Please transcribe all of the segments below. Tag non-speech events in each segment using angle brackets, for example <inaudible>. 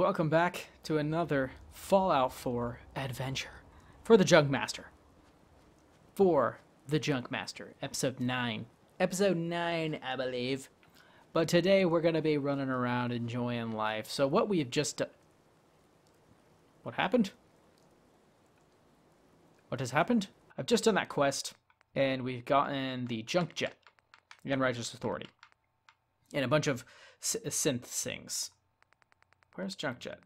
welcome back to another Fallout 4 adventure for the Junk Master. For the Junk Master, episode 9. Episode 9, I believe. But today we're going to be running around enjoying life. So, what we've just done. What happened? What has happened? I've just done that quest, and we've gotten the Junk Jet, the Unrighteous Authority, and a bunch of synth things. Where's Junk Jet?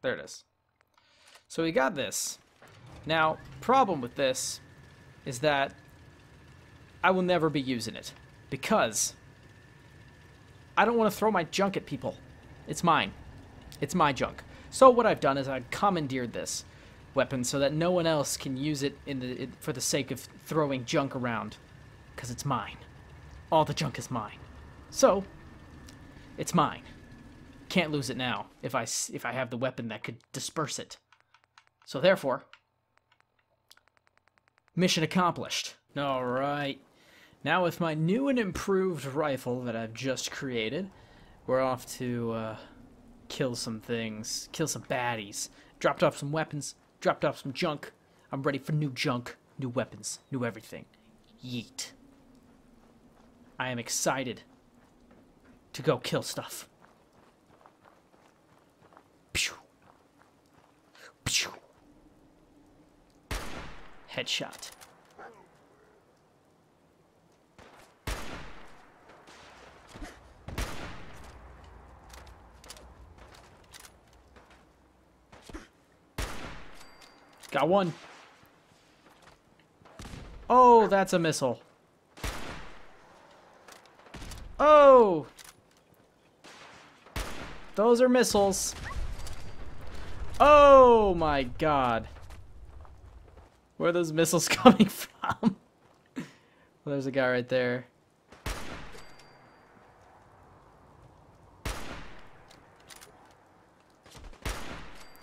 There it is. So we got this. Now, problem with this is that I will never be using it because I don't want to throw my junk at people. It's mine. It's my junk. So what I've done is I've commandeered this weapon so that no one else can use it in the it, for the sake of throwing junk around because it's mine. All the junk is mine. So, it's mine. Can't lose it now if I if I have the weapon that could disperse it. So therefore, mission accomplished. All right. Now with my new and improved rifle that I've just created, we're off to uh, kill some things, kill some baddies. Dropped off some weapons, dropped off some junk. I'm ready for new junk, new weapons, new everything. Yeet. I am excited to go kill stuff. Pew. Pew. Headshot. Got one. Oh, that's a missile. Oh! Those are missiles. Oh my god. Where are those missiles <laughs> coming from? well, there's a guy right there.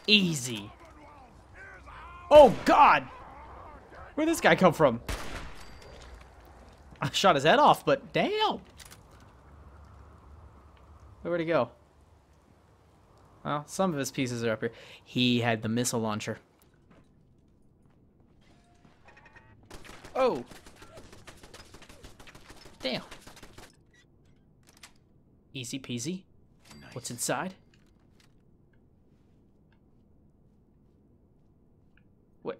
Easy. Oh god! Where'd this guy come from? I shot his head off, but damn! Where'd he go? Well, some of his pieces are up here. He had the missile launcher. Oh! Damn. Easy peasy. Nice. What's inside? Wait.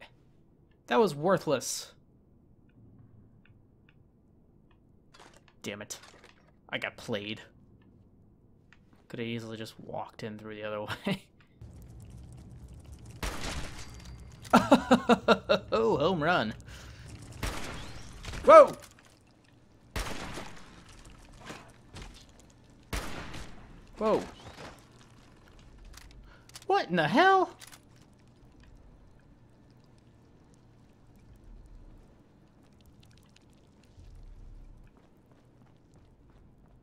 That was worthless. Damn it. I got played. Could have easily just walked in through the other <laughs> way. oh, home run. Whoa! Whoa. What in the hell?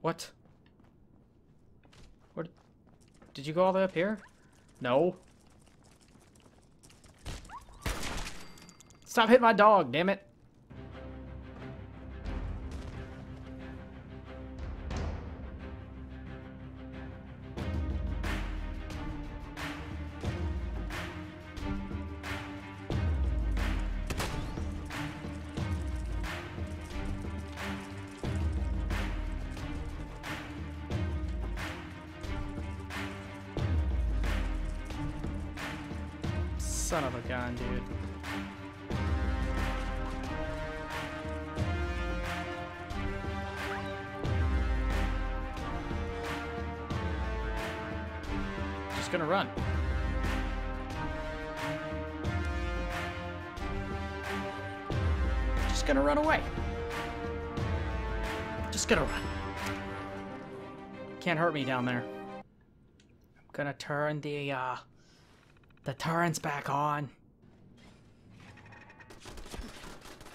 What? Did you go all the way up here? No. Stop hitting my dog, damn it. Son of a gun, dude. Just gonna run. Just gonna run away. Just gonna run. Can't hurt me down there. I'm gonna turn the, uh, the turret's back on.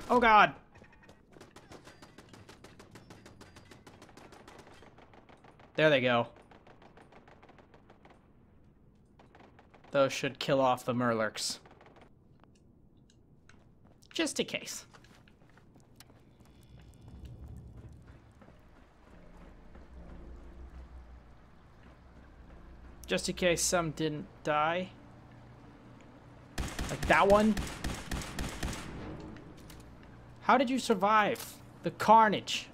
Oh god! There they go. Those should kill off the Mirelurks. Just in case. Just in case some didn't die. That one. How did you survive? The carnage.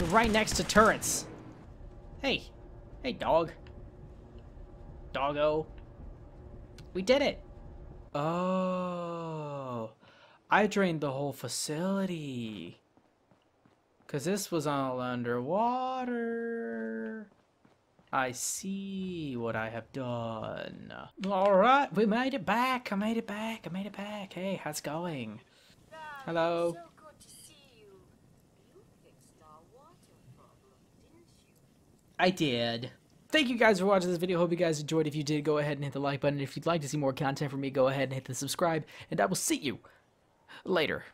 You're right next to turrets. Hey. Hey, dog. Doggo. We did it. Oh. I drained the whole facility. Because this was all underwater. I see what I have done. Alright, we made it back. I made it back. I made it back. Hey, how's it going? Hello. So good to see you. You fixed our water problem, didn't you? I did. Thank you guys for watching this video. Hope you guys enjoyed. If you did, go ahead and hit the like button. If you'd like to see more content from me, go ahead and hit the subscribe. And I will see you later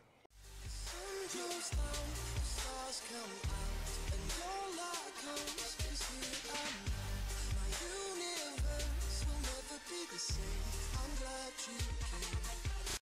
stars come out and your light comes missing. I my universe will never be the same. I'm glad you came.